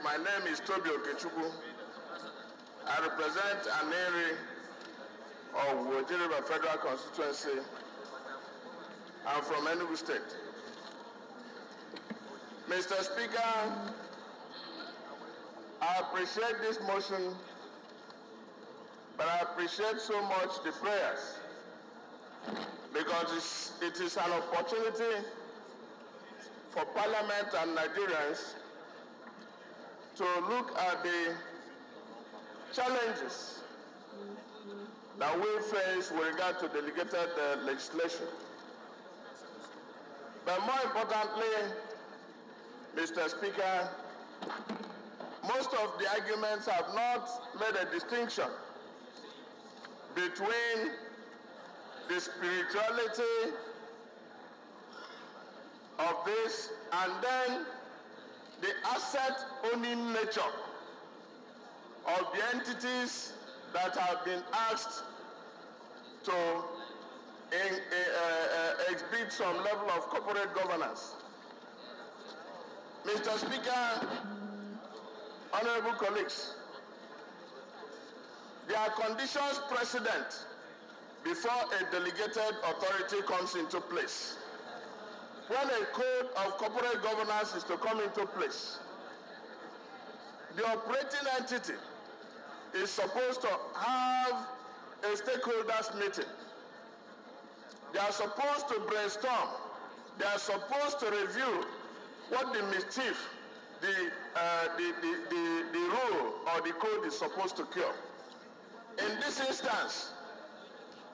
My name is Toby Okechukwu. I represent Aninri Awgu Oji River Federal Constituency. I'm from Enugu State. Mr. Speaker, I appreciate this motion, but I appreciate so much the prayers because it is an opportunity for Parliament and Nigerians to look at the challenges that we face with regard to delegated uh, legislation. But more importantly, Mr. Speaker, most of the arguments have not made a distinction between the spirituality of this and then the asset owning nature of the entities that have been asked to in, uh, uh, exhibit some level of corporate governance. Mr. Speaker, honorable colleagues, there are conditions precedent before a delegated authority comes into place when a code of corporate governance is to come into place, the operating entity is supposed to have a stakeholders meeting. They are supposed to brainstorm. They are supposed to review what the mischief, the, uh, the, the, the, the rule or the code is supposed to cure. In this instance,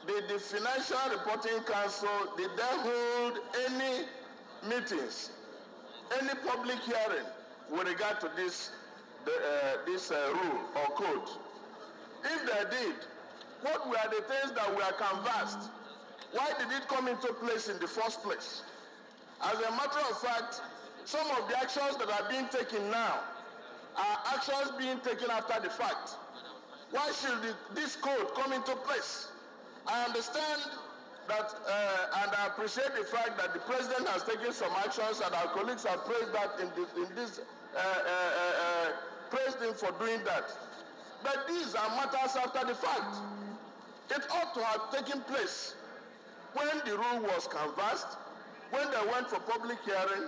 the, the Financial Reporting Council did they hold any meetings, any public hearing with regard to this, the, uh, this uh, rule or code. If they did, what were the things that were canvassed? Why did it come into place in the first place? As a matter of fact, some of the actions that are being taken now are actions being taken after the fact. Why should this code come into place? I understand that, uh, appreciate the fact that the president has taken some actions, and our colleagues have praised that in, the, in this, uh, uh, uh, praised him for doing that. But these are matters after the fact. It ought to have taken place when the rule was canvassed, when they went for public hearing,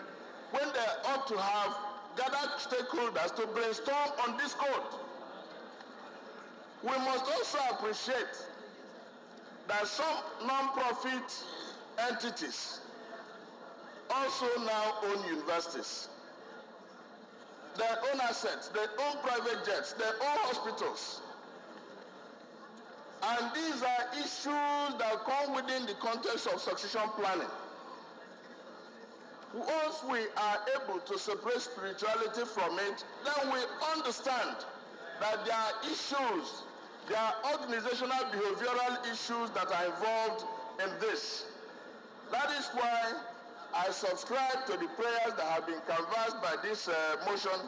when they ought to have gathered stakeholders to brainstorm on this code. We must also appreciate that some non-profit entities also now own universities. They own assets, they own private jets, they own hospitals. And these are issues that come within the context of succession planning. Once we are able to separate spirituality from it, then we understand that there are issues there are organizational behavioral issues that are involved in this. That is why I subscribe to the prayers that have been canvassed by this uh, motion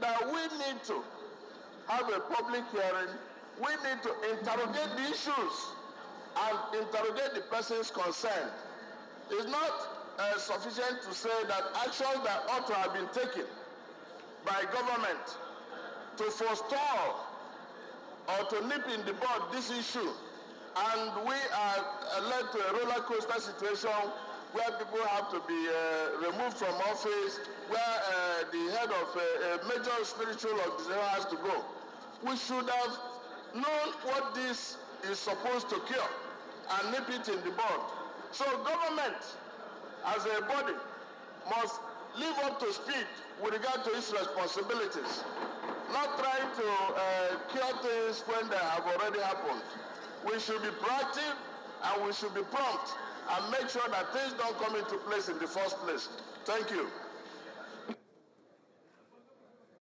that we need to have a public hearing. We need to interrogate the issues and interrogate the persons concerned. It's not uh, sufficient to say that actions that ought to have been taken by government to forestall or to nip in the bud this issue and we are led to a roller coaster situation where people have to be uh, removed from office, where uh, the head of uh, a major spiritual organization has to go. We should have known what this is supposed to cure and nip it in the bud. So government as a body must live up to speed with regard to its responsibilities not trying to uh, cure things when they have already happened. We should be proactive and we should be prompt and make sure that things don't come into place in the first place. Thank you.